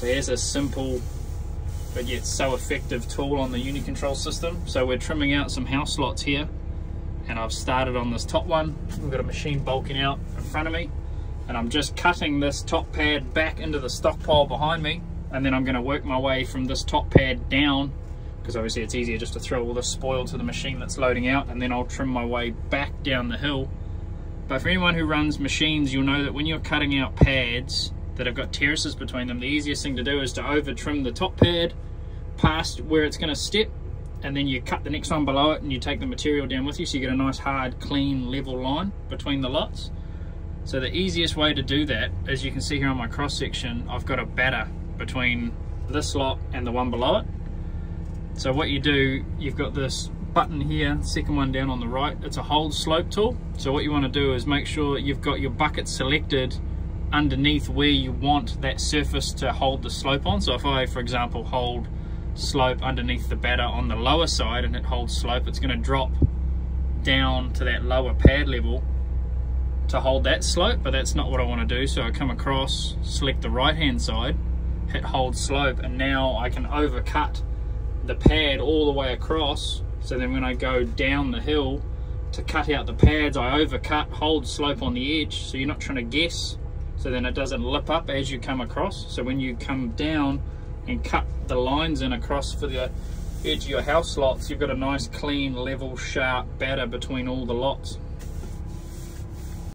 So here's a simple but yet so effective tool on the Unicontrol system. So we're trimming out some house slots here and I've started on this top one. We've got a machine bulking out in front of me and I'm just cutting this top pad back into the stockpile behind me and then I'm going to work my way from this top pad down because obviously it's easier just to throw all the spoil to the machine that's loading out and then I'll trim my way back down the hill. But for anyone who runs machines, you'll know that when you're cutting out pads that have got terraces between them, the easiest thing to do is to over trim the top pad past where it's going to step and then you cut the next one below it and you take the material down with you so you get a nice hard clean level line between the lots. So the easiest way to do that as you can see here on my cross section I've got a batter between this lot and the one below it. So what you do you've got this button here second one down on the right. It's a hold slope tool. So what you want to do is make sure you've got your bucket selected underneath where you want that surface to hold the slope on so if I for example hold slope underneath the batter on the lower side and it holds slope, it's going to drop down to that lower pad level to hold that slope, but that's not what I want to do. So I come across, select the right hand side, hit hold slope, and now I can overcut the pad all the way across. So then when I go down the hill to cut out the pads, I overcut, hold slope on the edge, so you're not trying to guess. So then it doesn't lip up as you come across. So when you come down, and cut the lines in across for the edge of your house lots you've got a nice clean, level, sharp batter between all the lots.